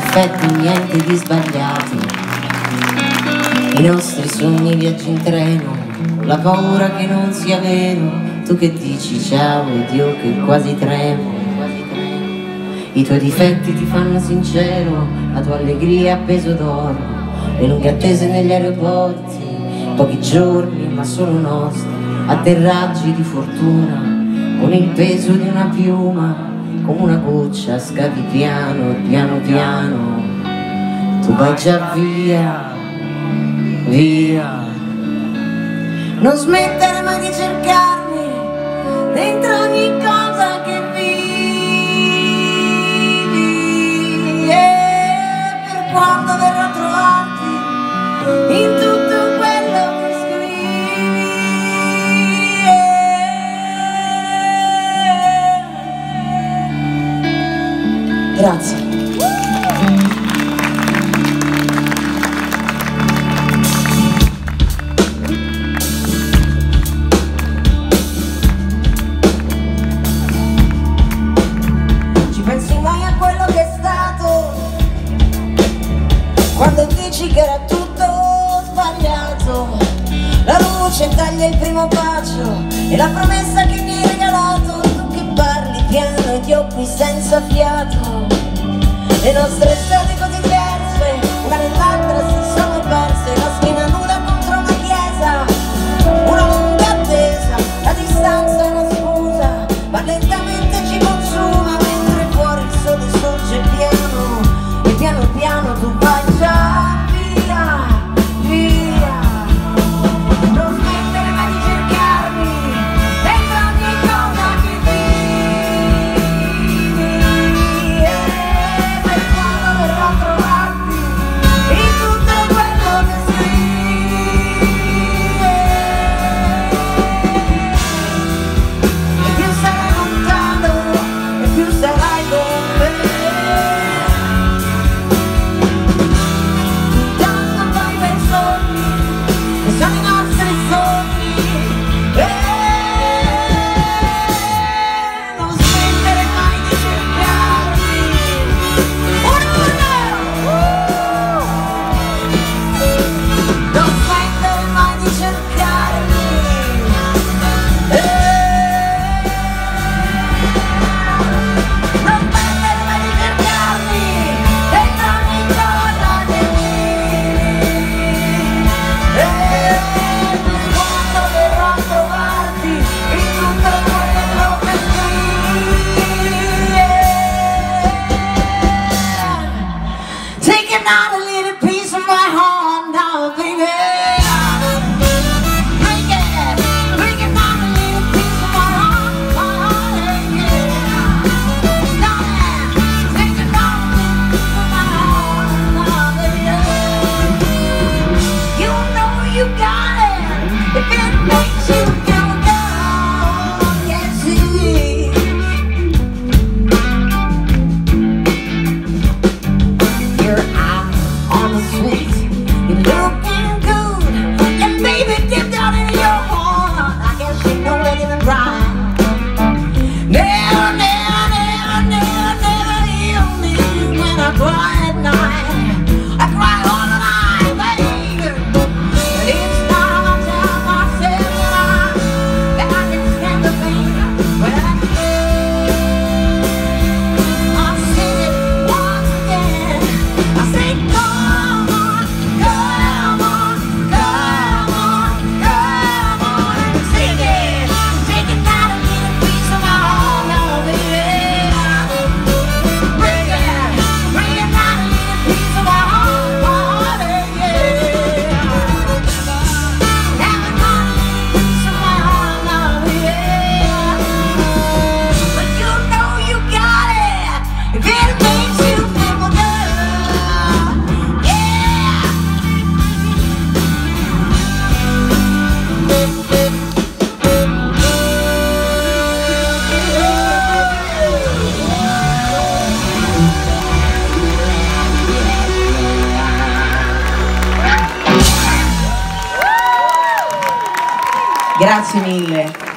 perfetti, niente di sbagliati. I nostri sogni, viaggi in treno, la paura che non sia vero. Tu che dici ciao ed io che quasi tremo. I tuoi difetti ti fanno sincero, la tua allegria a peso d'oro. Le lunghe attese negli aeroporti, pochi giorni ma solo nostri. Atterraggi di fortuna, con il peso di una piuma come una goccia scavi piano, piano piano, tu vai già via, via. Non smettere mai di cercarmi dentro ogni cosa. capisci che era tutto sbagliato. La luce taglia il primo bacio E la promessa che mi hai regalato. Tu che parli piano e ed ho qui senza fiato. Le nostre storie Grazie mille.